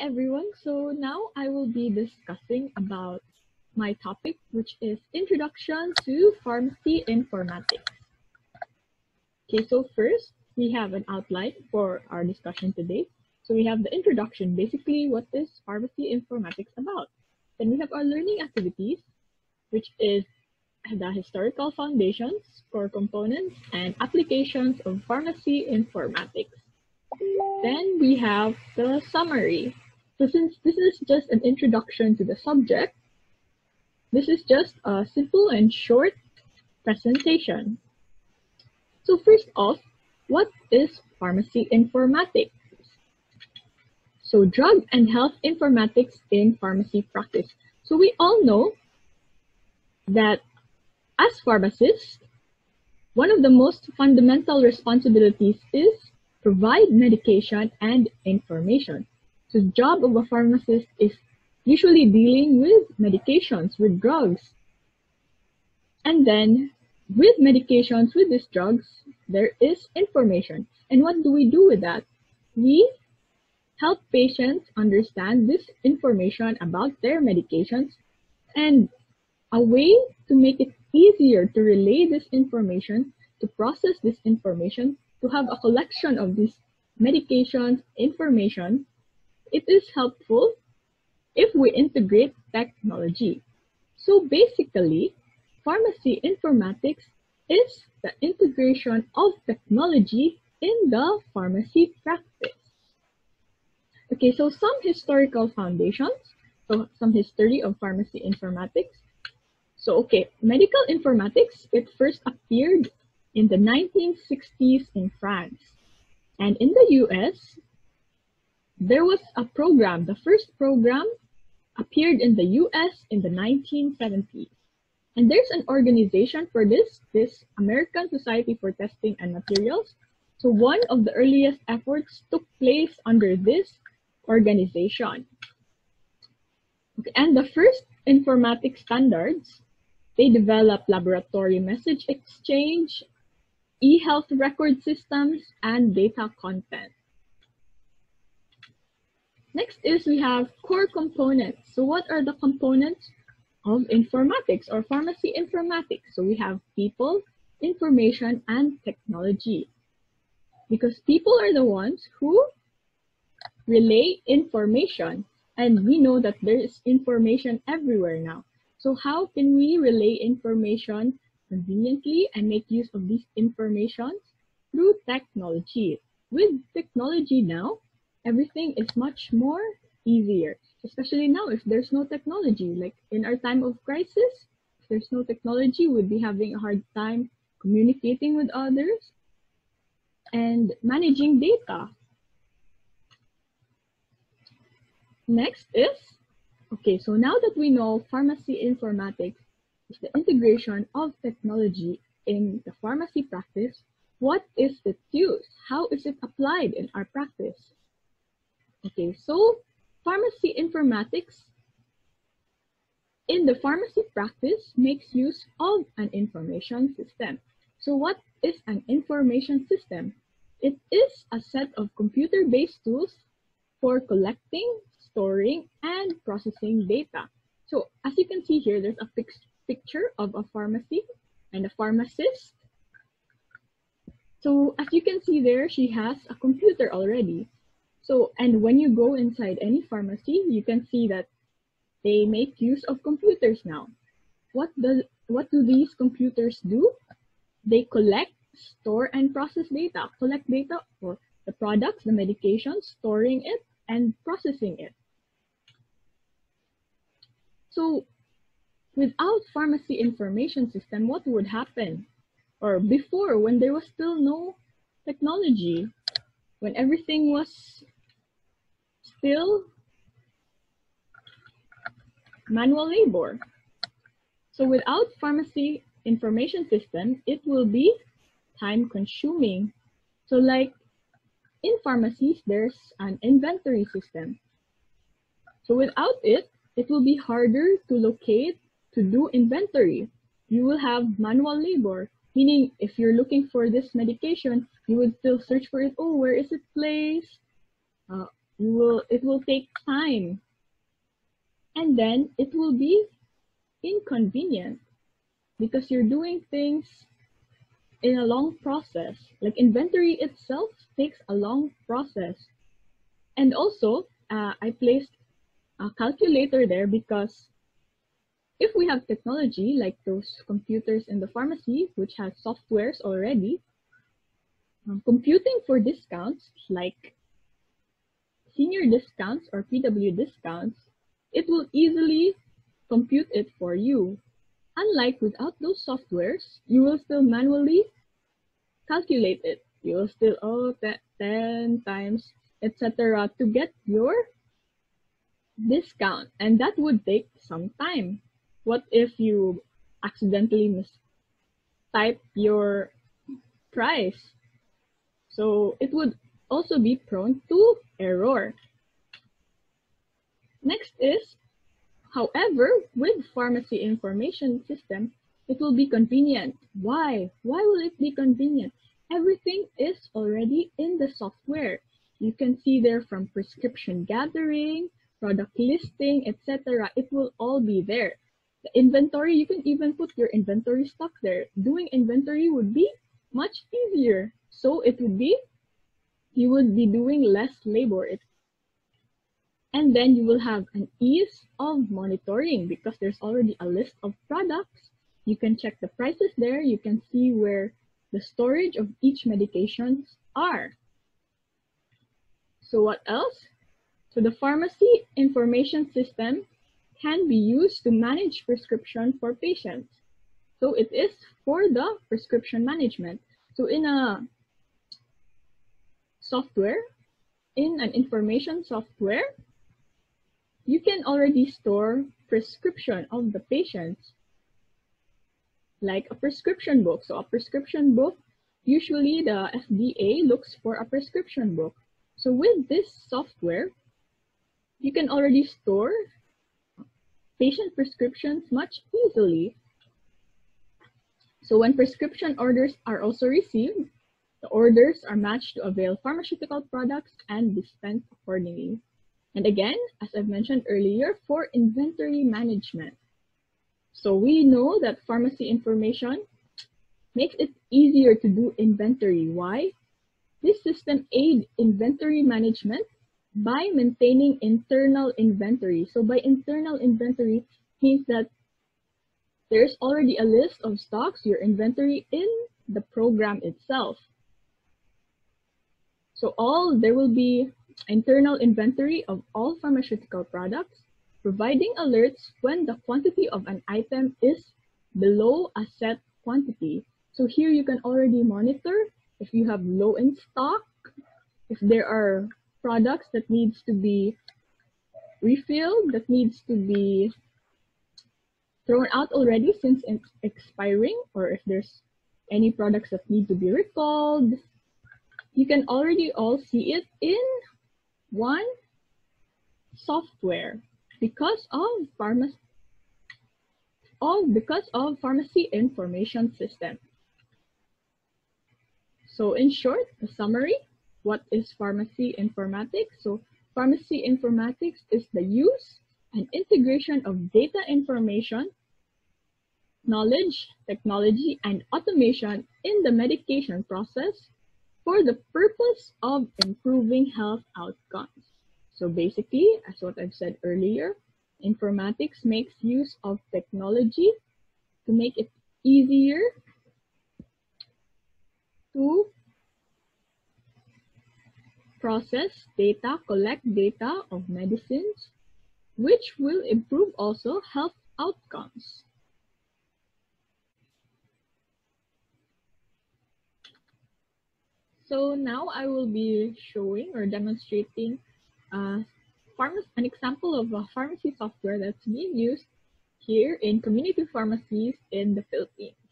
everyone. So now I will be discussing about my topic, which is Introduction to Pharmacy Informatics. Okay, so first we have an outline for our discussion today. So we have the introduction, basically what is pharmacy informatics about. Then we have our learning activities, which is the historical foundations, core components, and applications of pharmacy informatics. Then we have the summary. So since this is just an introduction to the subject, this is just a simple and short presentation. So first off, what is pharmacy informatics? So drug and health informatics in pharmacy practice. So we all know that as pharmacists, one of the most fundamental responsibilities is provide medication and information. So the job of a pharmacist is usually dealing with medications, with drugs. And then with medications, with these drugs, there is information. And what do we do with that? We help patients understand this information about their medications and a way to make it easier to relay this information, to process this information, to have a collection of these medications information, it is helpful if we integrate technology. So basically, pharmacy informatics is the integration of technology in the pharmacy practice. Okay, so some historical foundations, so some history of pharmacy informatics. So, okay, medical informatics, it first appeared in the 1960s in France. And in the US, there was a program. The first program appeared in the US in the 1970s. And there's an organization for this, this American Society for Testing and Materials. So one of the earliest efforts took place under this organization. Okay, and the first informatics standards, they developed laboratory message exchange, e-health record systems, and data content. Next is we have core components. So what are the components of informatics or pharmacy informatics? So we have people, information, and technology. Because people are the ones who relay information. And we know that there is information everywhere now. So how can we relay information conveniently and make use of these informations through technology. With technology now, everything is much more easier, especially now if there's no technology. Like in our time of crisis, if there's no technology, we'd be having a hard time communicating with others and managing data. Next is, okay, so now that we know pharmacy informatics is the integration of technology in the pharmacy practice. What is its use? How is it applied in our practice? Okay, so pharmacy informatics in the pharmacy practice makes use of an information system. So what is an information system? It is a set of computer-based tools for collecting, storing, and processing data. So as you can see here, there's a picture of a pharmacy and a pharmacist. So as you can see there, she has a computer already. So, and when you go inside any pharmacy, you can see that they make use of computers now. What does what do these computers do? They collect, store, and process data. Collect data for the products, the medications, storing it, and processing it. So without pharmacy information system, what would happen? Or before, when there was still no technology, when everything was still manual labor. So without pharmacy information system, it will be time consuming. So like in pharmacies, there's an inventory system. So without it, it will be harder to locate to do inventory. You will have manual labor, meaning if you're looking for this medication, you would still search for it. Oh, where is it placed? Uh, You will, it will take time. And then it will be inconvenient because you're doing things in a long process. Like inventory itself takes a long process. And also, uh, I placed a calculator there because if we have technology like those computers in the pharmacy, which has softwares already, um, computing for discounts like senior discounts or PWD discounts, it will easily compute it for you. Unlike without those softwares, you will still manually calculate it. You will still, oh, 10 times, etc. to get your discount. And that would take some time. What if you accidentally mistype your price? So it would also be prone to error. Next is However, with pharmacy information system, it will be convenient. Why? Why will it be convenient? Everything is already in the software. You can see there from prescription gathering, product listing, etc. It will all be there. The inventory, you can even put your inventory stock there. Doing inventory would be much easier. So it would be, you would be doing less labor. It and then you will have an ease of monitoring because there's already a list of products. You can check the prices there. You can see where the storage of each medications are. So what else? So the pharmacy information system can be used to manage prescription for patients. So it is for the prescription management. So in a software, in an information software, you can already store prescription of the patients like a prescription book. So a prescription book, usually the FDA looks for a prescription book. So with this software, you can already store patient prescriptions much easily. So when prescription orders are also received, the orders are matched to avail pharmaceutical products and dispensed accordingly. And again, as I've mentioned earlier, for inventory management. So we know that pharmacy information makes it easier to do inventory. Why? This system aids inventory management by maintaining internal inventory. So by internal inventory means that there's already a list of stocks, your inventory in the program itself. So all there will be internal inventory of all pharmaceutical products, providing alerts when the quantity of an item is below a set quantity. So here you can already monitor if you have low in stock, if there are products that needs to be refilled, that needs to be thrown out already since it's expiring, or if there's any products that need to be recalled, you can already all see it in one software because of pharmacy all because of pharmacy information system. So in short, the summary, what is pharmacy informatics? So pharmacy informatics is the use and integration of data information, knowledge, technology, and automation in the medication process for the purpose of improving health outcomes. So basically, as what I've said earlier, informatics makes use of technology to make it easier to process data, collect data of medicines, which will improve also health outcomes. So now I will be showing or demonstrating uh, an example of a pharmacy software that's being used here in community pharmacies in the Philippines.